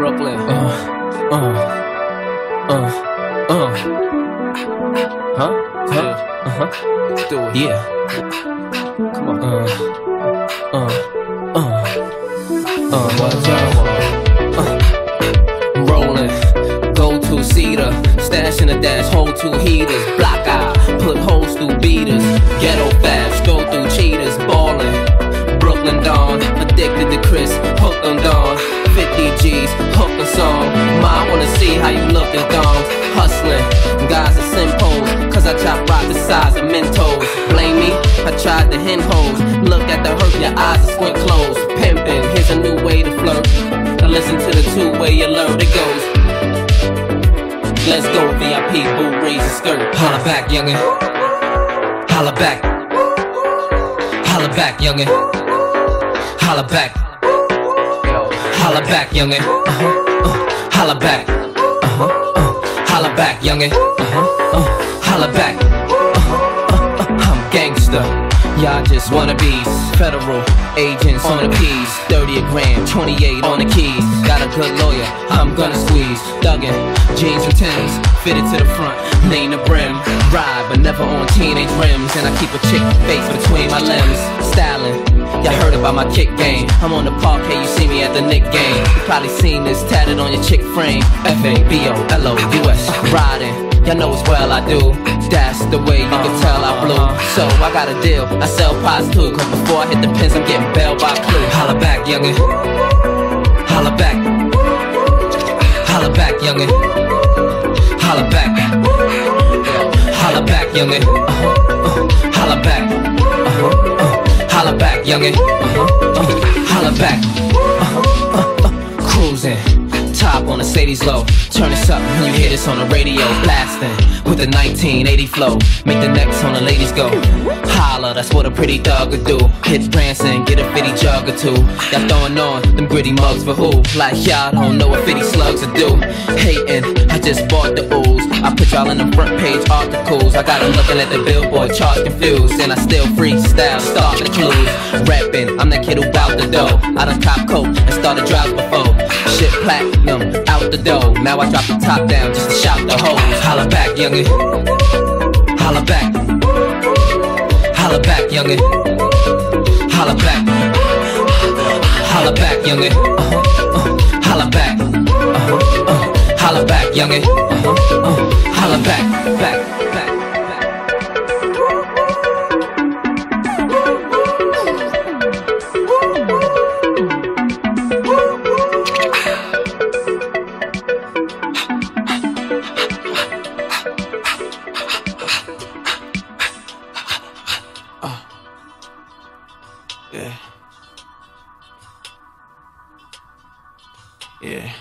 Brooklyn. Uh, uh, uh, uh. Huh? Huh? Uh huh. Do it. Yeah. Come on. Uh, uh, uh. Uh, what y'all want? Uh, rolling. Go to cedar. Stash in the dash. Hold two heaters. Block out. Put holes through beaters. Ghetto fast. Go wanna see how you look in thongs. Hustling. Guys are simpos. Cause I chop rock the size of Mentos. Blame me? I tried to hen hoes. Look at the hurt, your eyes are squint closed. Pimpin', here's a new way to flirt. Now listen to the two-way alert, it goes. Let's go, VIP, boot, raise the skirt. Holla back, youngin'. Holla back. Holla back, youngin'. Holla back. Holla back, youngin'. Uh-huh. Holla back. Uh-huh. Uh, holla back, youngin'. Uh-huh. Uh, holla back. Uh-huh. Uh, uh, I'm gangsta. Y'all just wanna be Federal agents on the keys. 30 a grand, 28 on the keys. Got a good lawyer, I'm gonna squeeze. Thuggin', jeans and Timbs, fitted to the front, lean the brim. Ride, but never on teenage rims. And I keep a chick face between my limbs. Styling. Y'all heard about my kick game. I'm on the parquet, you see me at the Knick game. You probably seen this tatted on your chick frame. F A B O L O U S. Riding. Y'all know as well I do. That's the way you can tell I blew. So I got a deal. I sell pies too. Cause before I hit the pins, I'm getting bailed by Clue. Holla back, youngin'. Holla back. Holla back, youngin'. Holla back. Holla back, youngin'. Uh-huh. Holla back. Uh-huh. Uh, holla back, youngin'. Uh-huh. Uh, holla back. Uh-huh. Uh, uh, cruising. Top on a Sadie's low. Turn this up when you hear this on the radio. Blasting with a 1980 flow. Make the necks on the ladies go. Holla, that's what a pretty dog would do. Hit Branson, get a fitty jug or two. Y'all throwing on them gritty mugs for who? Like y'all don't know what fitty slugs would do. Hating, I just bought the ooze. I put y'all in the front page articles. I got 'em looking at the billboard, chart confused. And I still freestyle, start the clues. Rapping, I'm that kid who bout the dough. I done cop coke and started drives before. Shit platinum, out the door. Now I drop the top down just to shout the hoes. Holla back, youngin'. Holla back. Holla back, youngin'. Holla back. Holla back, youngin'. Uh-huh, uh, holla back. Uh-huh, uh, holla back, youngin'. Uh-huh, uh, back, back, back, back. Yeah.